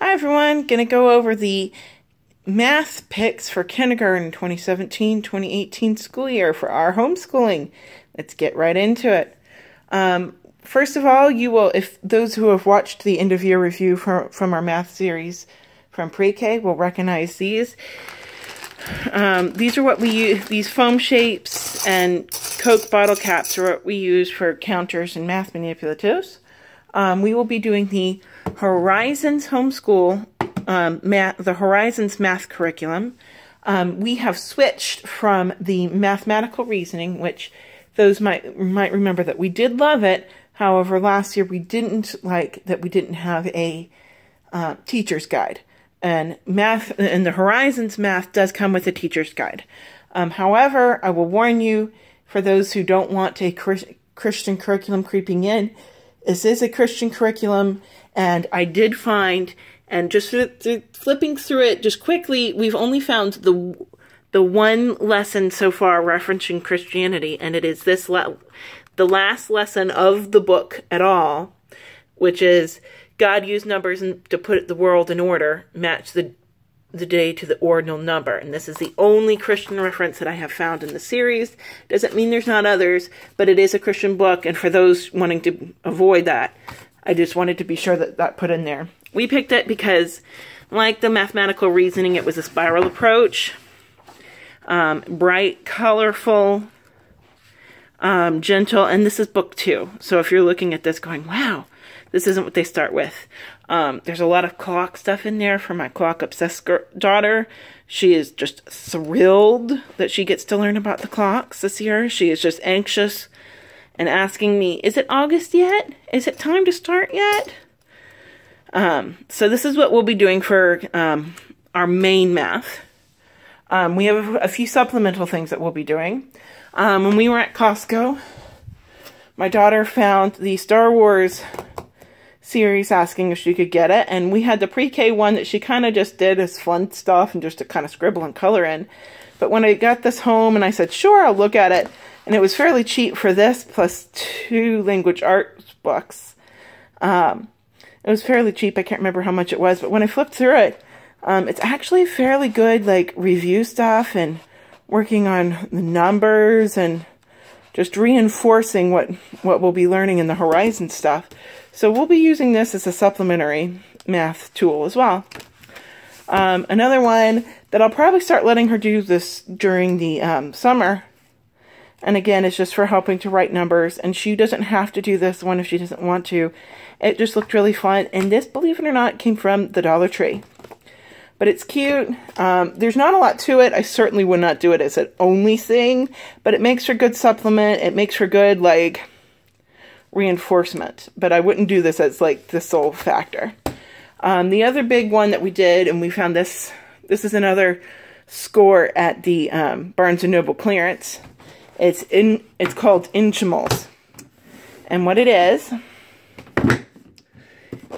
Hi everyone, gonna go over the math picks for kindergarten 2017-2018 school year for our homeschooling. Let's get right into it. Um, first of all, you will, if those who have watched the end of year review from, from our math series from pre-K will recognize these. Um, these are what we use, these foam shapes and Coke bottle caps are what we use for counters and math manipulatives. Um, we will be doing the Horizons Homeschool, um, math, the Horizons math curriculum. Um, we have switched from the mathematical reasoning, which those might might remember that we did love it. However, last year we didn't like that we didn't have a uh, teacher's guide, and math and the Horizons math does come with a teacher's guide. Um, however, I will warn you for those who don't want a Christian curriculum creeping in this is a Christian curriculum, and I did find, and just flipping through it just quickly, we've only found the the one lesson so far referencing Christianity, and it is this le the last lesson of the book at all, which is God used numbers to put the world in order, match the the day to the ordinal number. And this is the only Christian reference that I have found in the series. Doesn't mean there's not others, but it is a Christian book. And for those wanting to avoid that, I just wanted to be sure that that put in there. We picked it because, like the mathematical reasoning, it was a spiral approach. Um, bright, colorful, um, gentle, and this is book two. So if you're looking at this going, wow, this isn't what they start with. Um, there's a lot of clock stuff in there for my clock obsessed daughter. She is just thrilled that she gets to learn about the clocks this year. She is just anxious and asking me, is it August yet? Is it time to start yet? Um, so this is what we'll be doing for um, our main math. Um, we have a few supplemental things that we'll be doing. Um, when we were at Costco, my daughter found the Star Wars series asking if she could get it. And we had the pre-K one that she kind of just did as fun stuff and just to kind of scribble and color in. But when I got this home and I said, sure, I'll look at it. And it was fairly cheap for this plus two language arts books. Um, it was fairly cheap. I can't remember how much it was. But when I flipped through it, um, it's actually fairly good, like review stuff and working on the numbers and just reinforcing what, what we'll be learning in the Horizon stuff. So we'll be using this as a supplementary math tool as well. Um, another one that I'll probably start letting her do this during the um, summer. And again, it's just for helping to write numbers. And she doesn't have to do this one if she doesn't want to. It just looked really fun. And this, believe it or not, came from the Dollar Tree. But it's cute. Um, there's not a lot to it. I certainly would not do it as an only thing. But it makes for good supplement. It makes for good, like reinforcement, but I wouldn't do this as like the sole factor. Um, the other big one that we did, and we found this, this is another score at the um, Barnes & Noble clearance. It's in, it's called Inchimals. And what it is,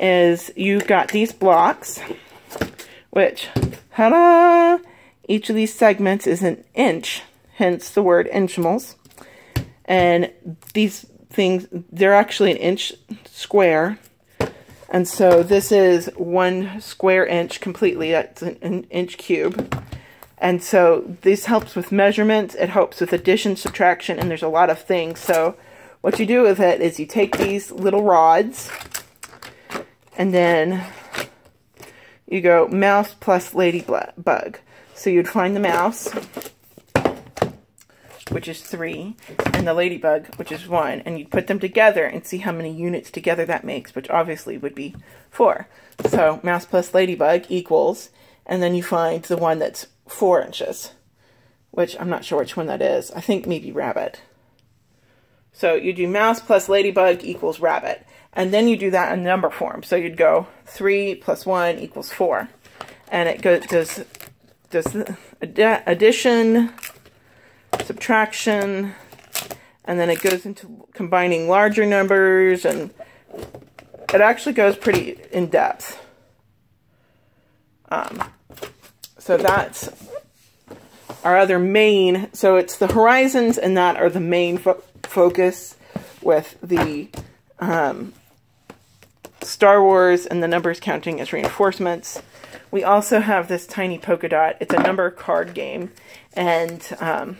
is you've got these blocks, which, ta-da, each of these segments is an inch, hence the word Inchimals. And these things, they're actually an inch square. And so this is one square inch completely. That's an, an inch cube. And so this helps with measurements. It helps with addition, subtraction, and there's a lot of things. So what you do with it is you take these little rods and then you go mouse plus ladybug. So you'd find the mouse which is three, and the ladybug, which is one, and you'd put them together and see how many units together that makes, which obviously would be four. So mouse plus ladybug equals, and then you find the one that's four inches, which I'm not sure which one that is. I think maybe rabbit. So you do mouse plus ladybug equals rabbit. And then you do that in number form. So you'd go 3 plus 1 equals 4. And it does, does addition, subtraction, and then it goes into combining larger numbers, and it actually goes pretty in depth. Um, so that's our other main, so it's the horizons and that are the main focus with the um, Star Wars and the numbers counting as reinforcements. We also have this tiny polka dot. It's a number card game, and um,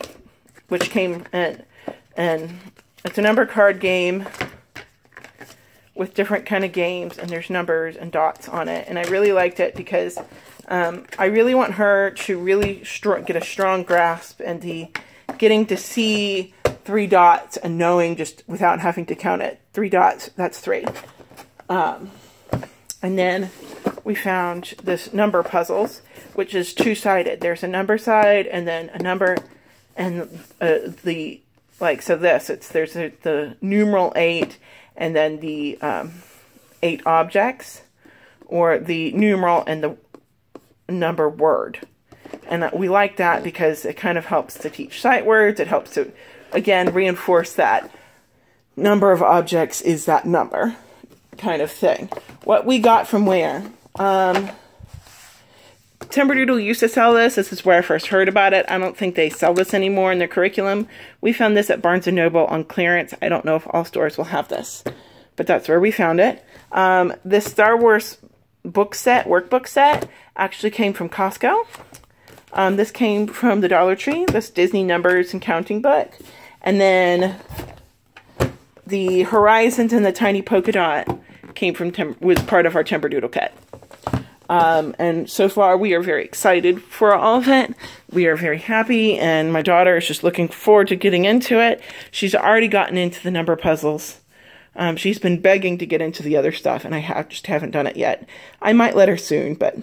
which came and and it's a number card game with different kind of games, and there's numbers and dots on it. And I really liked it because um, I really want her to really get a strong grasp and the getting to see three dots and knowing just without having to count it. Three dots, that's three. Um, and then we found this number puzzles, which is two-sided. There's a number side and then a number and uh, the, like, so this, it's, there's a, the numeral eight and then the um, eight objects or the numeral and the number word. And we like that because it kind of helps to teach sight words. It helps to, again, reinforce that number of objects is that number kind of thing. What we got from where? Um, Timberdoodle used to sell this. This is where I first heard about it. I don't think they sell this anymore in their curriculum. We found this at Barnes & Noble on clearance. I don't know if all stores will have this, but that's where we found it. Um, this Star Wars book set, workbook set, actually came from Costco. Um, this came from the Dollar Tree, this Disney numbers and counting book. And then the Horizons and the Tiny Polka Dot came from, Tim was part of our Timberdoodle kit. Um, and so far, we are very excited for all of it. We are very happy, and my daughter is just looking forward to getting into it. She's already gotten into the number puzzles. Um, she's been begging to get into the other stuff, and I have, just haven't done it yet. I might let her soon, but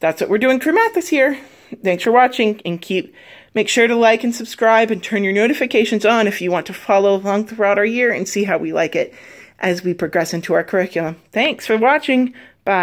that's what we're doing for math this year. Thanks for watching, and keep make sure to like and subscribe and turn your notifications on if you want to follow along throughout our year and see how we like it as we progress into our curriculum. Thanks for watching. Bye.